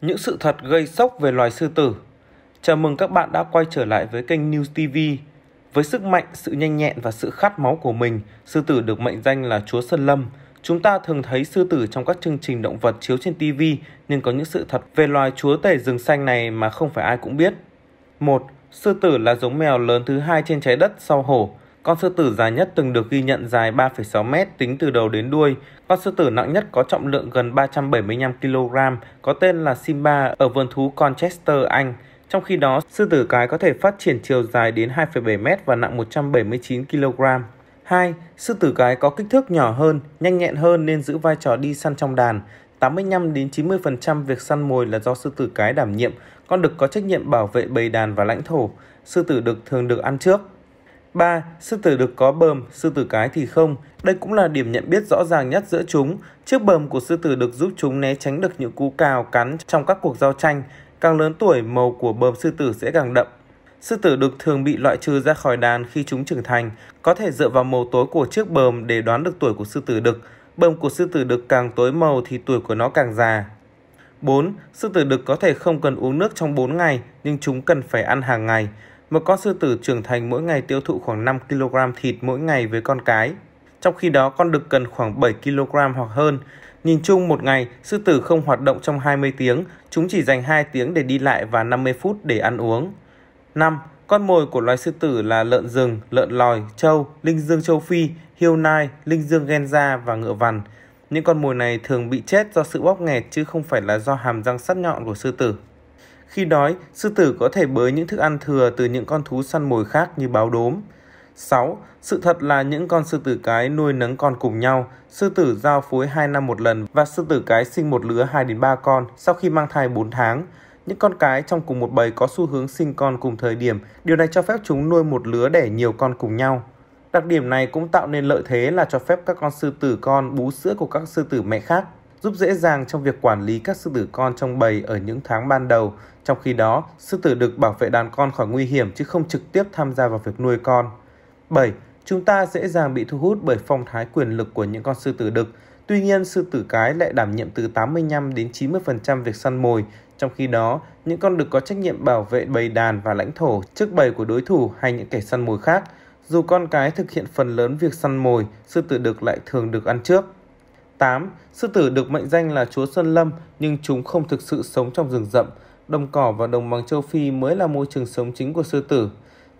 Những sự thật gây sốc về loài sư tử. Chào mừng các bạn đã quay trở lại với kênh News TV. Với sức mạnh, sự nhanh nhẹn và sự khát máu của mình, sư tử được mệnh danh là chúa sơn lâm. Chúng ta thường thấy sư tử trong các chương trình động vật chiếu trên TV, nhưng có những sự thật về loài chúa tể rừng xanh này mà không phải ai cũng biết. 1. Sư tử là giống mèo lớn thứ hai trên trái đất sau hổ. Con sư tử dài nhất từng được ghi nhận dài 3,6 mét tính từ đầu đến đuôi. Con sư tử nặng nhất có trọng lượng gần 375 kg, có tên là Simba ở vườn thú Colchester, Anh. Trong khi đó, sư tử cái có thể phát triển chiều dài đến 2,7 mét và nặng 179 kg. 2. Sư tử cái có kích thước nhỏ hơn, nhanh nhẹn hơn nên giữ vai trò đi săn trong đàn. 85 đến 90% việc săn mồi là do sư tử cái đảm nhiệm, con đực có trách nhiệm bảo vệ bầy đàn và lãnh thổ. Sư tử đực thường được ăn trước. 3. Sư tử đực có bờm, sư tử cái thì không. Đây cũng là điểm nhận biết rõ ràng nhất giữa chúng. Chiếc bờm của sư tử đực giúp chúng né tránh được những cú cào cắn trong các cuộc giao tranh. Càng lớn tuổi, màu của bờm sư tử sẽ càng đậm. Sư tử đực thường bị loại trừ ra khỏi đàn khi chúng trưởng thành, có thể dựa vào màu tối của chiếc bờm để đoán được tuổi của sư tử đực. Bờm của sư tử đực càng tối màu thì tuổi của nó càng già. 4. Sư tử đực có thể không cần uống nước trong 4 ngày, nhưng chúng cần phải ăn hàng ngày. Một con sư tử trưởng thành mỗi ngày tiêu thụ khoảng 5 kg thịt mỗi ngày với con cái. Trong khi đó, con đực cần khoảng 7 kg hoặc hơn. Nhìn chung một ngày, sư tử không hoạt động trong 20 tiếng, chúng chỉ dành 2 tiếng để đi lại và 50 phút để ăn uống. 5. Con mồi của loài sư tử là lợn rừng, lợn lòi, trâu, linh dương châu Phi, hiêu nai, linh dương Genza và ngựa vằn. Những con mồi này thường bị chết do sự bóp nghẹt chứ không phải là do hàm răng sắc nhọn của sư tử. Khi đói, sư tử có thể bới những thức ăn thừa từ những con thú săn mồi khác như báo đốm. 6. Sự thật là những con sư tử cái nuôi nấng con cùng nhau, sư tử giao phối 2 năm một lần và sư tử cái sinh một lứa 2 đến 3 con sau khi mang thai 4 tháng. Những con cái trong cùng một bầy có xu hướng sinh con cùng thời điểm, điều này cho phép chúng nuôi một lứa đẻ nhiều con cùng nhau. Đặc điểm này cũng tạo nên lợi thế là cho phép các con sư tử con bú sữa của các sư tử mẹ khác, giúp dễ dàng trong việc quản lý các sư tử con trong bầy ở những tháng ban đầu. Trong khi đó, sư tử được bảo vệ đàn con khỏi nguy hiểm chứ không trực tiếp tham gia vào việc nuôi con. 7. Chúng ta dễ dàng bị thu hút bởi phong thái quyền lực của những con sư tử đực. Tuy nhiên, sư tử cái lại đảm nhiệm từ 85 đến 90% việc săn mồi, trong khi đó, những con đực có trách nhiệm bảo vệ bầy đàn và lãnh thổ trước bầy của đối thủ hay những kẻ săn mồi khác. Dù con cái thực hiện phần lớn việc săn mồi, sư tử đực lại thường được ăn trước. 8. Sư tử được mệnh danh là chúa Sơn Lâm nhưng chúng không thực sự sống trong rừng rậm. Đồng cỏ và đồng bằng châu Phi mới là môi trường sống chính của sư tử.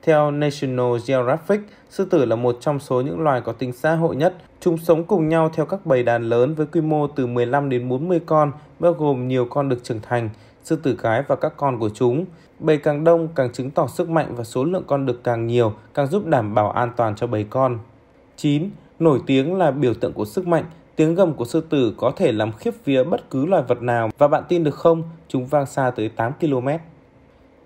Theo National Geographic, sư tử là một trong số những loài có tính xã hội nhất. Chúng sống cùng nhau theo các bầy đàn lớn với quy mô từ 15 đến 40 con, bao gồm nhiều con được trưởng thành, sư tử cái và các con của chúng. Bầy càng đông càng chứng tỏ sức mạnh và số lượng con được càng nhiều, càng giúp đảm bảo an toàn cho bầy con. 9. Nổi tiếng là biểu tượng của sức mạnh, tiếng gầm của sư tử có thể làm khiếp vía bất cứ loài vật nào và bạn tin được không, chúng vang xa tới 8 km.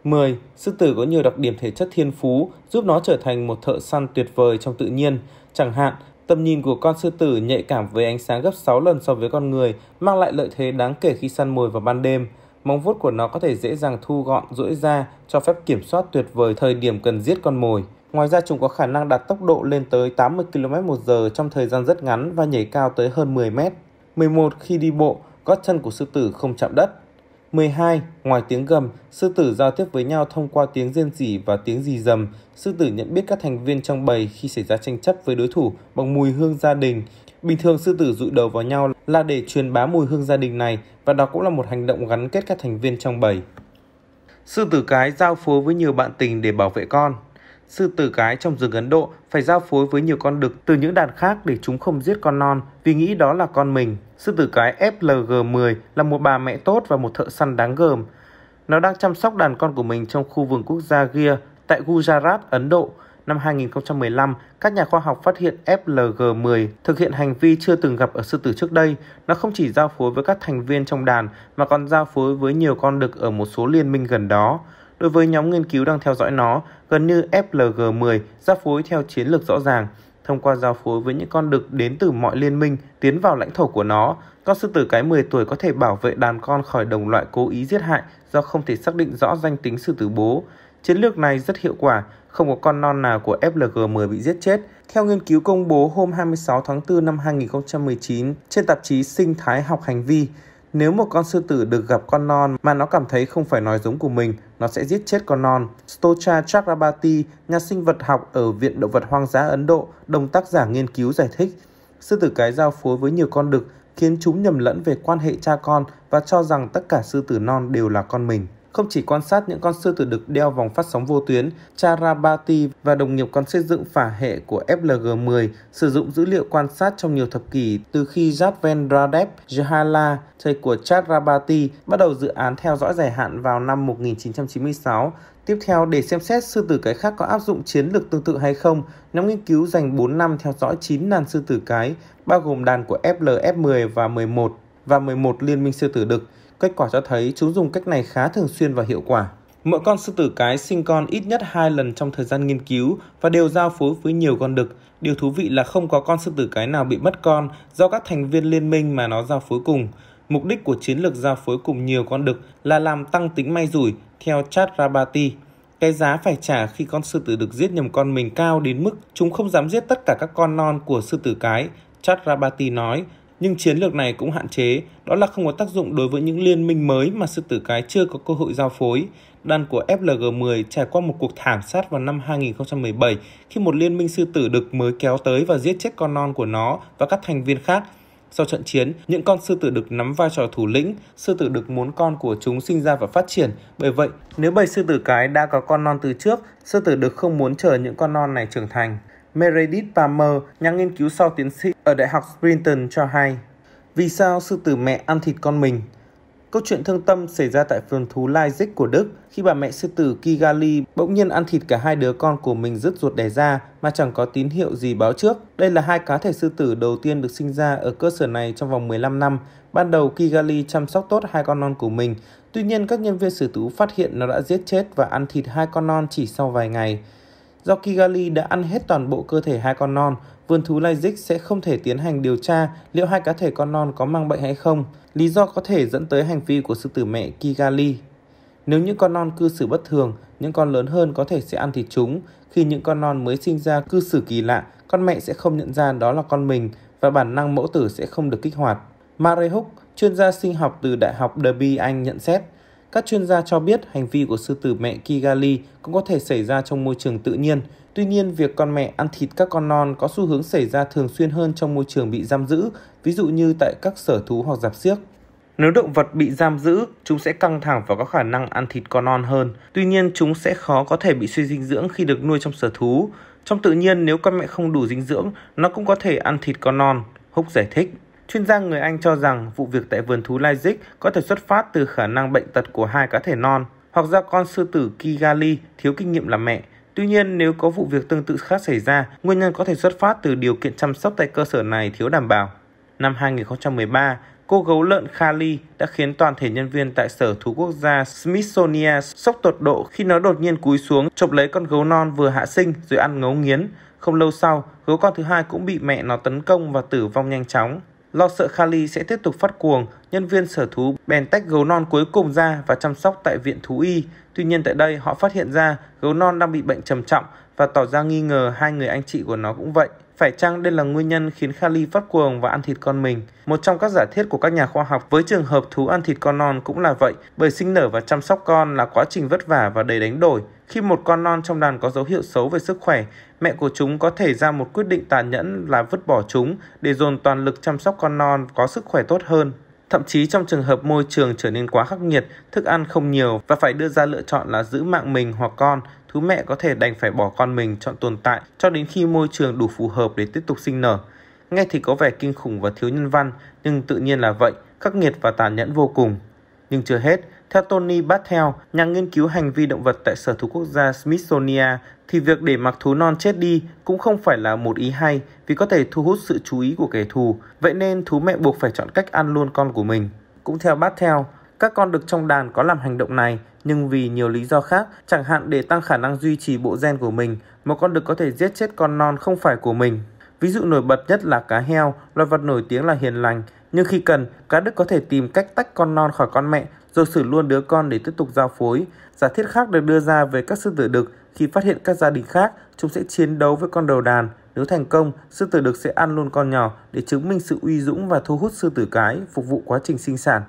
10. Sư tử có nhiều đặc điểm thể chất thiên phú, giúp nó trở thành một thợ săn tuyệt vời trong tự nhiên. Chẳng hạn, tầm nhìn của con sư tử nhạy cảm với ánh sáng gấp 6 lần so với con người, mang lại lợi thế đáng kể khi săn mồi vào ban đêm. Móng vuốt của nó có thể dễ dàng thu gọn, duỗi ra, cho phép kiểm soát tuyệt vời thời điểm cần giết con mồi. Ngoài ra chúng có khả năng đạt tốc độ lên tới 80 km một giờ trong thời gian rất ngắn và nhảy cao tới hơn 10 mét. 11. Khi đi bộ, gót chân của sư tử không chạm đất. 12. Ngoài tiếng gầm, sư tử giao tiếp với nhau thông qua tiếng rên rỉ và tiếng rì rầm. Sư tử nhận biết các thành viên trong bầy khi xảy ra tranh chấp với đối thủ bằng mùi hương gia đình. Bình thường sư tử dụi đầu vào nhau là để truyền bá mùi hương gia đình này và đó cũng là một hành động gắn kết các thành viên trong bầy. Sư tử cái giao phối với nhiều bạn tình để bảo vệ con. Sư tử cái trong rừng Ấn Độ phải giao phối với nhiều con đực từ những đàn khác để chúng không giết con non vì nghĩ đó là con mình. Sư tử cái FLG10 là một bà mẹ tốt và một thợ săn đáng gờm. Nó đang chăm sóc đàn con của mình trong khu vườn quốc gia Gir tại Gujarat, Ấn Độ. Năm 2015, các nhà khoa học phát hiện FLG10 thực hiện hành vi chưa từng gặp ở sư tử trước đây. Nó không chỉ giao phối với các thành viên trong đàn mà còn giao phối với nhiều con đực ở một số liên minh gần đó. Đối với nhóm nghiên cứu đang theo dõi nó, gần như FLG10 giao phối theo chiến lược rõ ràng. Thông qua giao phối với những con đực đến từ mọi liên minh tiến vào lãnh thổ của nó, con sư tử cái 10 tuổi có thể bảo vệ đàn con khỏi đồng loại cố ý giết hại do không thể xác định rõ danh tính sư tử bố. Chiến lược này rất hiệu quả, không có con non nào của FLG10 bị giết chết. Theo nghiên cứu công bố hôm 26 tháng 4 năm 2019 trên tạp chí Sinh thái học hành vi, Nếu một con sư tử được gặp con non mà nó cảm thấy không phải nói giống của mình, nó sẽ giết chết con non. Stocha Chakrabarty, nhà sinh vật học ở Viện Động vật Hoang dã Ấn Độ, đồng tác giả nghiên cứu giải thích, sư tử cái giao phối với nhiều con đực khiến chúng nhầm lẫn về quan hệ cha con và cho rằng tất cả sư tử non đều là con mình. Không chỉ quan sát những con sư tử đực đeo vòng phát sóng vô tuyến, Charabati và đồng nghiệp còn xây dựng phả hệ của FLG-10 sử dụng dữ liệu quan sát trong nhiều thập kỷ từ khi Jatvendradev Jahala, thầy của Charabati, bắt đầu dự án theo dõi dài hạn vào năm 1996. Tiếp theo, để xem xét sư tử cái khác có áp dụng chiến lược tương tự hay không, nhóm nghiên cứu dành 4 năm theo dõi 9 đàn sư tử cái, bao gồm đàn của FLF10 và 11 và 11 liên minh sư tử đực. Kết quả cho thấy chúng dùng cách này khá thường xuyên và hiệu quả. Mỗi con sư tử cái sinh con ít nhất 2 lần trong thời gian nghiên cứu và đều giao phối với nhiều con đực. Điều thú vị là không có con sư tử cái nào bị mất con do các thành viên liên minh mà nó giao phối cùng. Mục đích của chiến lược giao phối cùng nhiều con đực là làm tăng tính may rủi, theo Chad Rabati. Cái giá phải trả khi con sư tử được giết nhầm con mình cao đến mức chúng không dám giết tất cả các con non của sư tử cái, Chad Rabati nói, nhưng chiến lược này cũng hạn chế, đó là không có tác dụng đối với những liên minh mới mà sư tử cái chưa có cơ hội giao phối. Đàn của FLG10 trải qua một cuộc thảm sát vào năm 2017 khi một liên minh sư tử đực mới kéo tới và giết chết con non của nó và các thành viên khác. Sau trận chiến, những con sư tử đực nắm vai trò thủ lĩnh, sư tử đực muốn con của chúng sinh ra và phát triển. Bởi vậy, nếu bầy sư tử cái đã có con non từ trước, sư tử đực không muốn chờ những con non này trưởng thành. Meredith Palmer, nhà nghiên cứu sau tiến sĩ ở Đại học Sprinton cho hay, vì sao sư tử mẹ ăn thịt con mình? Câu chuyện thương tâm xảy ra tại vườn thú Leipzig của Đức khi bà mẹ sư tử Kigali bỗng nhiên ăn thịt cả hai đứa con của mình rứt ruột đẻ ra mà chẳng có tín hiệu gì báo trước. Đây là hai cá thể sư tử đầu tiên được sinh ra ở cơ sở này trong vòng 15 năm. Ban đầu Kigali chăm sóc tốt hai con non của mình, tuy nhiên các nhân viên xử thú phát hiện nó đã giết chết và ăn thịt hai con non chỉ sau vài ngày. Do Kigali đã ăn hết toàn bộ cơ thể hai con non, vườn thú Leipzig sẽ không thể tiến hành điều tra liệu hai cá thể con non có mang bệnh hay không, lý do có thể dẫn tới hành vi của sư tử mẹ Kigali. Nếu những con non cư xử bất thường, những con lớn hơn có thể sẽ ăn thịt chúng. Khi những con non mới sinh ra cư xử kỳ lạ, con mẹ sẽ không nhận ra đó là con mình và bản năng mẫu tử sẽ không được kích hoạt. Mare Hook, chuyên gia sinh học từ Đại học Derby Anh nhận xét, các chuyên gia cho biết hành vi của sư tử mẹ Kigali cũng có thể xảy ra trong môi trường tự nhiên. Tuy nhiên, việc con mẹ ăn thịt các con non có xu hướng xảy ra thường xuyên hơn trong môi trường bị giam giữ, ví dụ như tại các sở thú hoặc dạp xiếc. Nếu động vật bị giam giữ, chúng sẽ căng thẳng và có khả năng ăn thịt con non hơn. Tuy nhiên, chúng sẽ khó có thể bị suy dinh dưỡng khi được nuôi trong sở thú. Trong tự nhiên, nếu con mẹ không đủ dinh dưỡng, nó cũng có thể ăn thịt con non. Húc giải thích. Chuyên gia người Anh cho rằng vụ việc tại vườn thú Leipzig có thể xuất phát từ khả năng bệnh tật của hai cá thể non, hoặc do con sư tử Kigali thiếu kinh nghiệm làm mẹ. Tuy nhiên, nếu có vụ việc tương tự khác xảy ra, nguyên nhân có thể xuất phát từ điều kiện chăm sóc tại cơ sở này thiếu đảm bảo. Năm 2013, cô gấu lợn Kali đã khiến toàn thể nhân viên tại Sở Thú Quốc gia Smithsonian sốc tột độ khi nó đột nhiên cúi xuống chộp lấy con gấu non vừa hạ sinh rồi ăn ngấu nghiến. Không lâu sau, gấu con thứ hai cũng bị mẹ nó tấn công và tử vong nhanh chóng. Lo sợ Kali sẽ tiếp tục phát cuồng, nhân viên sở thú bèn tách gấu non cuối cùng ra và chăm sóc tại viện thú y. Tuy nhiên tại đây họ phát hiện ra gấu non đang bị bệnh trầm trọng và tỏ ra nghi ngờ hai người anh chị của nó cũng vậy. Phải chăng đây là nguyên nhân khiến Kali phát cuồng và ăn thịt con mình? Một trong các giả thiết của các nhà khoa học với trường hợp thú ăn thịt con non cũng là vậy, bởi sinh nở và chăm sóc con là quá trình vất vả và đầy đánh đổi. Khi một con non trong đàn có dấu hiệu xấu về sức khỏe, mẹ của chúng có thể ra một quyết định tàn nhẫn là vứt bỏ chúng để dồn toàn lực chăm sóc con non có sức khỏe tốt hơn. Thậm chí trong trường hợp môi trường trở nên quá khắc nghiệt, thức ăn không nhiều và phải đưa ra lựa chọn là giữ mạng mình hoặc con, thú mẹ có thể đành phải bỏ con mình chọn tồn tại cho đến khi môi trường đủ phù hợp để tiếp tục sinh nở. Nghe thì có vẻ kinh khủng và thiếu nhân văn, nhưng tự nhiên là vậy, khắc nghiệt và tàn nhẫn vô cùng. Nhưng chưa hết, theo Tony Battelle, nhà nghiên cứu hành vi động vật tại Sở thú quốc gia Smithsonian, thì việc để mặc thú non chết đi cũng không phải là một ý hay vì có thể thu hút sự chú ý của kẻ thù, vậy nên thú mẹ buộc phải chọn cách ăn luôn con của mình. Cũng theo Battelle, các con đực trong đàn có làm hành động này nhưng vì nhiều lý do khác, chẳng hạn để tăng khả năng duy trì bộ gen của mình, một con đực có thể giết chết con non không phải của mình. Ví dụ nổi bật nhất là cá heo, loài vật nổi tiếng là hiền lành, nhưng khi cần, cá đực có thể tìm cách tách con non khỏi con mẹ rồi xử luôn đứa con để tiếp tục giao phối. Giả thiết khác được đưa ra về các sư tử đực khi phát hiện các gia đình khác, chúng sẽ chiến đấu với con đầu đàn. Nếu thành công, sư tử đực sẽ ăn luôn con nhỏ để chứng minh sự uy dũng và thu hút sư tử cái phục vụ quá trình sinh sản.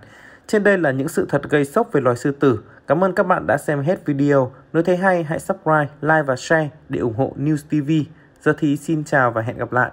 Trên đây là những sự thật gây sốc về loài sư tử. Cảm ơn các bạn đã xem hết video. Nếu thấy hay hãy subscribe, like và share để ủng hộ News TV. Giờ thì xin chào và hẹn gặp lại.